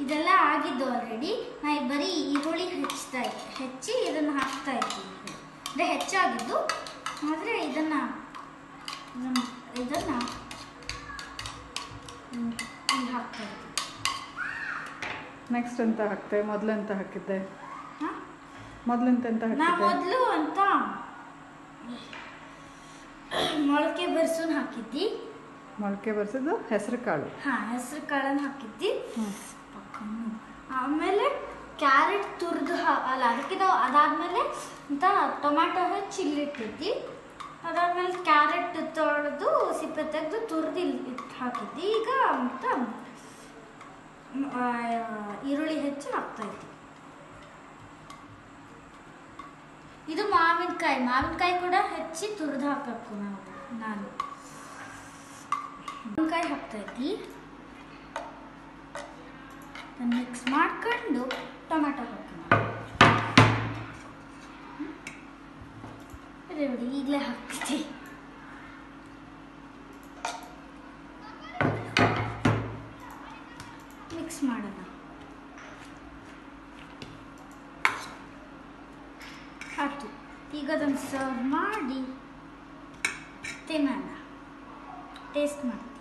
ಇದೆಲ್ಲ ಆಗಿದ್ದು ಆಲ್ರೆಡಿ ನಾ ಈಗ ಬರೀ ಈರುಳ್ಳಿ ಹೆಚ್ಚ್ತಾ ಇದ್ದೆ. ಹೆಚ್ಚಿ ಇದನ್ನು ಹಾಕ್ತಾ ಇದ್ದೀನಿ. ಅಂದರೆ ಹೆಚ್ಚಾಗಿದ್ದು. ಆದರೆ ಇದನ್ನು ಇದನ್ನು ಇಲ್ಲಿ ಹಾಕ್ತಾ ಇದ್ದೀನಿ. ನೆಕ್ಸ್ಟ್ ಅಂತ ಹಾಕ್ತೆ. ಮೊದಲು ಅಂತ ಹಾಕಿದ್ದೆ. ಹಾಂ? ಮೊದಲಂತ ಅಂತ ನಾ ಮೊದಲು ಅಂತ ಮೊಳಕೆ ಬರ್ಸೋನ್ ಹಾಕಿದ್ದಿ. ಮೊಳಕೆ ಬರ್ಸಿದ್ದು ಹೆಸರು ಕಾಳು. ಹಾಂ ಹೆಸರು ಕಾಳನ್ನು ಹಾಕಿದ್ದಿ. ಹ್ಞೂ ಆಮೇಲೆ ಕ್ಯಾರೆಟ್ ತುರಿದು ಅಲ್ಲ ಅದಕ್ಕಿಂತ ಅದಾದಮೇಲೆ ಅಂತ ಟೊಮ್ಯಾಟೊ ಚಿಲ್ಲಿ ಇಲ್ಲಿಟ್ಟಿದ್ದಿ ಅದಾದಮೇಲೆ ಕ್ಯಾರೆಟ್ ತೊಳೆದು ಸಿಪ್ಪೆ ತೆಗೆದು ತುರಿದು ಇಟ್ಟು ಹಾಕಿದ್ದಿ ಈಗ ಅಂತ ಈರುಳ್ಳಿ ಹೆಚ್ಚು ಹಾಕ್ತಾ ಇದ್ದಿ ಇದು ಮಾವಿನಕಾಯಿ. ಮಾವಿನಕಾಯಿ ಕೂಡ ಹೆಚ್ಚಿ ತುರಿದು ಹಾಕಬೇಕು ನಾವು, ನಾನು. ಮಾವಿನಕಾಯಿ ಹಾಕ್ತಾ ಇದ್ದಿ ಮಿಕ್ಸ್ ಮಾಡ್ಕೊಂಡು ಟೊಮ್ಯಾಟೊ ಹಾಕಿ ನೋಡಿ, ಈಗಲೇ ಹಾಕ್ತಿದ್ದೆ ಮಿಕ್ಸ್ ಮಾಡೋಣ. ಹಾಕಿ, ಈಗ ಅದನ್ನು ಸರ್ವ್ ಮಾಡಿ ತಿನ್ನೋಣ ಟೇಸ್ಟ್ ಮಾಡಿ.